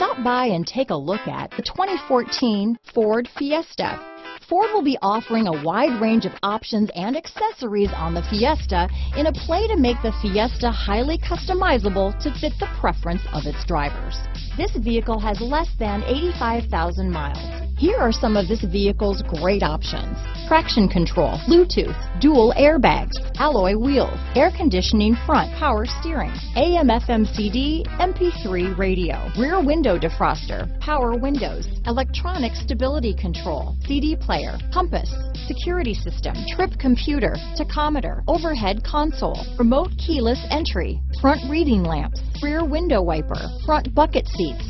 Stop by and take a look at the 2014 Ford Fiesta. Ford will be offering a wide range of options and accessories on the Fiesta in a play to make the Fiesta highly customizable to fit the preference of its drivers. This vehicle has less than 85,000 miles. Here are some of this vehicle's great options. Traction control, Bluetooth, dual airbags, alloy wheels, air conditioning front, power steering, AM FM CD, MP3 radio, rear window defroster, power windows, electronic stability control, CD player, compass, security system, trip computer, tachometer, overhead console, remote keyless entry, front reading lamps, rear window wiper, front bucket seats.